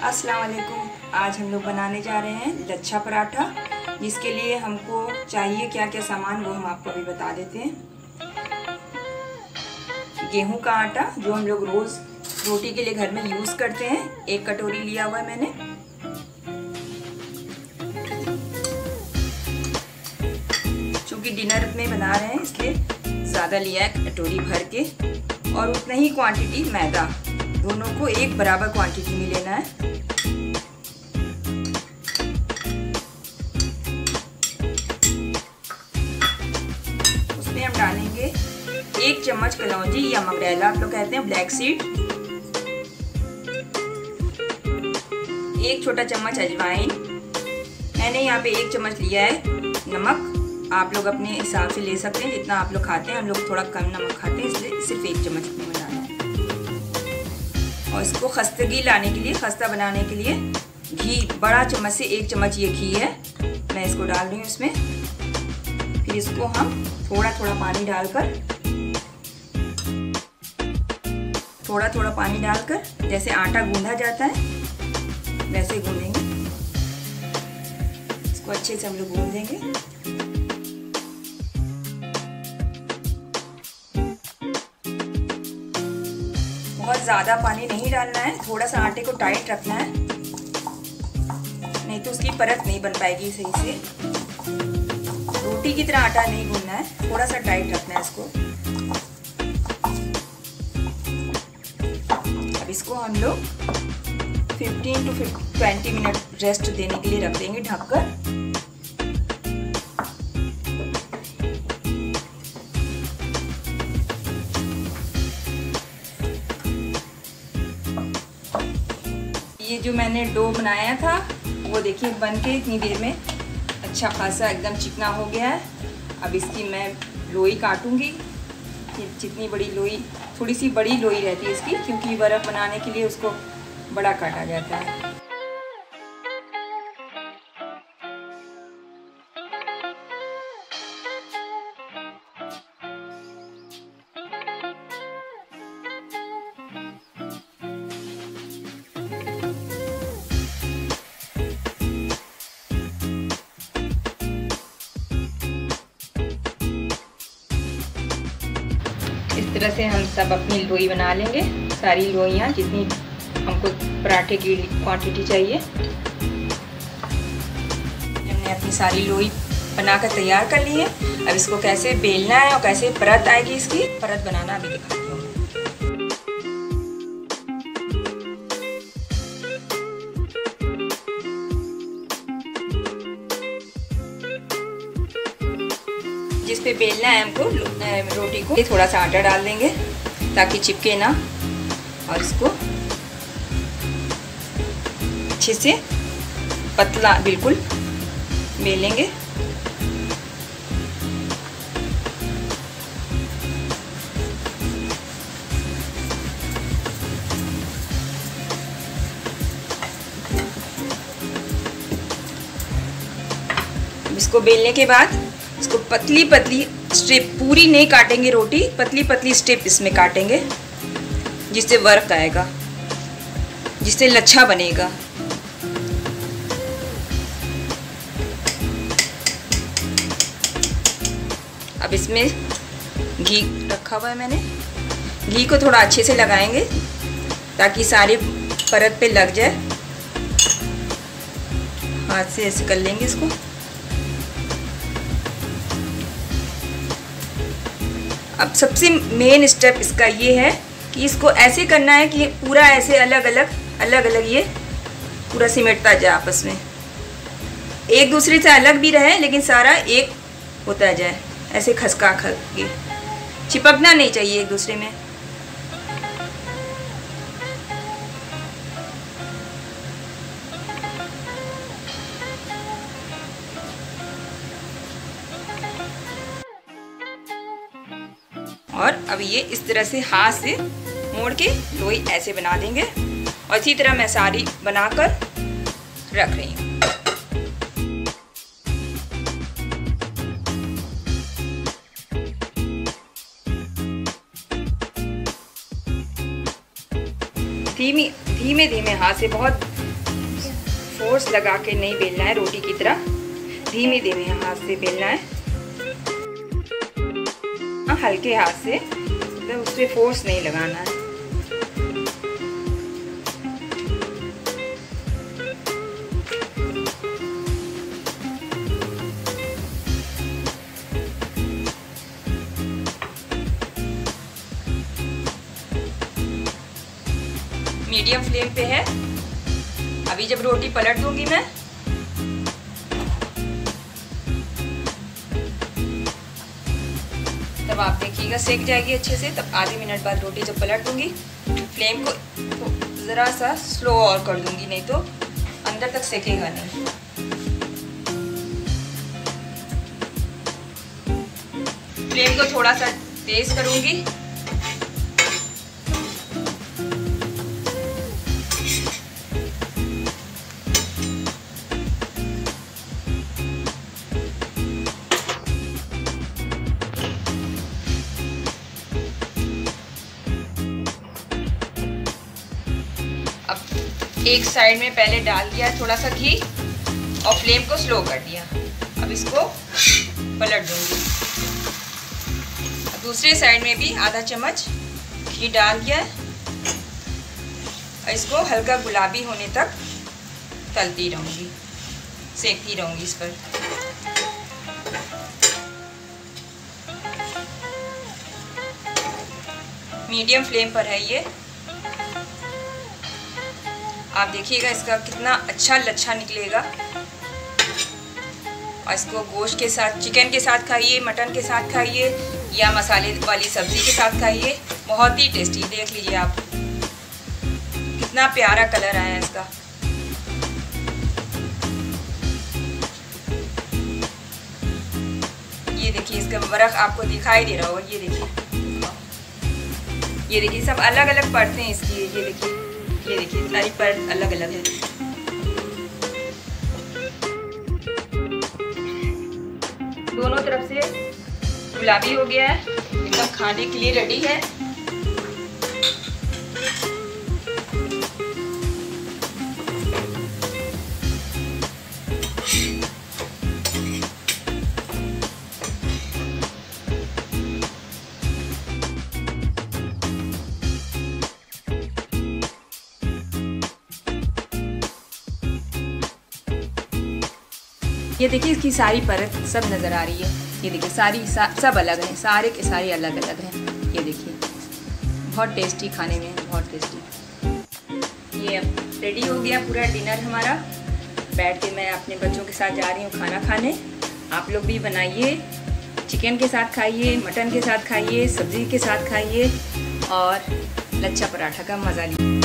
अस्सलाम वालेकुम आज हम लोग बनाने जा रहे हैं लच्छा पराठा, जिसके लिए हमको चाहिए क्या क्या सामान वो हम आपको अभी बता देते हैं। गेहूँ का आटा, जो हम लोग रोज़ रोटी के लिए घर में यूज़ करते हैं, एक कटोरी लिया हुआ है मैंने। चूँकि डिनर में बना रहे हैं, इसलिए ज़्यादा लिया है कटोरी भर के, और उतना ही क्वांटिटी मैदा, दोनों को एक बराबर क्वांटिटी में लेना है। चम्मच कलौजी या मगरैला आप लोग कहते हैं ब्लैक सीड एक छोटा चम्मच अजवाइन। मैंने यहाँ पे एक चम्मच लिया है नमक। आप लोग अपने हिसाब से ले सकते हैं, जितना आप लोग खाते हैं। हम लोग थोड़ा कम नमक खाते हैं, इसलिए सिर्फ़ एक चम्मच डालना है। और इसको खस्तगी लाने के लिए, खस्ता बनाने के लिए घी, बड़ा चम्मच से एक चम्मच ये घी है। मैं इसको डाल रही हूँ इसमें। फिर इसको हम थोड़ा थोड़ा पानी डालकर थोड़ा थोड़ा पानी डालकर जैसे आटा गूंधा जाता है, वैसे गूंदेंगे इसको अच्छे से हम लोग गूंद देंगे। बहुत ज़्यादा पानी नहीं डालना है थोड़ा सा आटे को टाइट रखना है। नहीं तो उसकी परत नहीं बन पाएगी सही से। रोटी की तरह आटा नहीं गूंदना है थोड़ा सा टाइट रखना है इसको। इसको हम लोग 15 टू 20 मिनट रेस्ट देने के लिए रख देंगे ढककर। ये जो मैंने डो बनाया था, वो देखिए बन के इतनी देर में अच्छा खासा एकदम चिकना हो गया है। अब इसकी मैं लोई काटूँगी। जितनी बड़ी लोई थोड़ी सी बड़ी लोई रहती है इसकी, क्योंकि बर्फ़ बनाने के लिए उसको बड़ा काटा जाता है। इस तरह से हम सब अपनी लोई बना लेंगे। सारी लोइयाँ, जितनी हमको पराठे की क्वांटिटी चाहिए। हमने अपनी सारी लोई बनाकर तैयार कर ली है। अब इसको कैसे बेलना है और कैसे परत आएगी इसकी, परत बनाना अभी दिखाती जिस पे बेलना है हमको रोटी को। थोड़ा सा आटा डाल देंगे, ताकि चिपके ना, और इसको अच्छे से पतला, बिल्कुल बेलेंगे। इसको बेलने के बाद इसको पतली पतली स्ट्रिप पूरी नहीं काटेंगे रोटी, पतली पतली स्ट्रिप इसमें काटेंगे, जिससे वर्क आएगा, जिससे लच्छा बनेगा। अब इसमें घी रखा हुआ है मैंने। घी को थोड़ा अच्छे से लगाएँगे, ताकि सारी परत पे लग जाए। हाथ से ऐसे कर लेंगे इसको। अब सबसे मेन स्टेप इसका ये है कि इसको ऐसे करना है कि पूरा ऐसे अलग अलग अलग अलग ये पूरा सिमटता जाए आपस में। एक दूसरे से अलग भी रहे, लेकिन सारा एक होता जाए, ऐसे खसका खस के। चिपकना नहीं चाहिए एक दूसरे में। और अब ये इस तरह से हाथ से मोड़ के लोई ऐसे बना देंगे। और इसी तरह मैं सारी बनाकर रख रही हूँ। धीमी धीमे धीमे हाथ से बहुत फोर्स लगा के नहीं बेलना है रोटी की तरह। धीमे धीमे हाथ से बेलना है हाँ, हल्के हाथ से मतलब उस पर फोर्स नहीं लगाना है। मीडियम फ्लेम पे है। अभी जब रोटी पलट दूँगी मैं आप सेक जाएगी अच्छे से, तब आधे मिनट बाद रोटी जब पलट दूँगी, फ्लेम को ज़रा सा स्लो और कर दूँगी, नहीं तो अंदर तक सेकेगा नहीं। फ्लेम को थोड़ा सा तेज़ करूँगी। एक साइड में पहले डाल दिया थोड़ा सा घी और फ्लेम को स्लो कर दिया। अब इसको पलट दूँगी। दूसरे साइड में भी आधा चम्मच घी डाल दिया और इसको हल्का गुलाबी होने तक तलती रहूँगी, सेकती रहूँगी इस पर। मीडियम फ्लेम पर है ये। आप देखिएगा, इसका कितना अच्छा लच्छा निकलेगा। और इसको गोश्त के साथ चिकन के साथ खाइए, मटन के साथ खाइए, या मसाले वाली सब्ज़ी के साथ खाइए। बहुत ही टेस्टी देख लीजिए आप। कितना प्यारा कलर आया इसका। ये देखिए, इसका बर्फ़ आपको दिखाई दे रहा होगा, ये देखिए। ये देखिए, सब अलग अलग पड़ते हैं इसकी, ये देखिए। ये देखिए सारी पर अलग अलग है। दोनों तरफ़ से गुलाबी हो गया है। एकदम खाने के लिए रेडी है। ये देखिए इसकी सारी परत सब नज़र आ रही है। ये देखिए सारी सा, सब अलग हैं सारे के सारे अलग अलग हैं। ये देखिए बहुत टेस्टी खाने में बहुत टेस्टी ये अब रेडी हो गया पूरा डिनर हमारा। बैठ के मैं अपने बच्चों के साथ जा रही हूँ खाना खाने। आप लोग भी बनाइए चिकन के साथ खाइए मटन के साथ खाइए सब्ज़ी के साथ खाइए और लच्छा पराठा का मज़ा लीजिए।